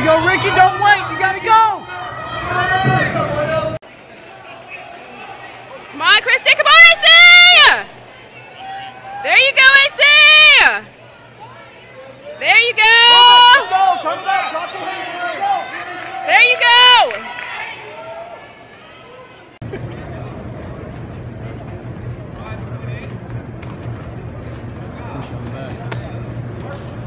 you go, Ricky. Don't wait. You gotta go. Come on, Christy. Come on, AC. There you go, AC. There you go. Go. There you go. Push on back.